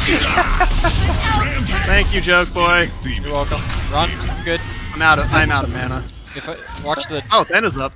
Thank you, joke boy. You're welcome. Run. I'm good. I'm out of I'm out of mana. If I watch the Oh, Ben is up.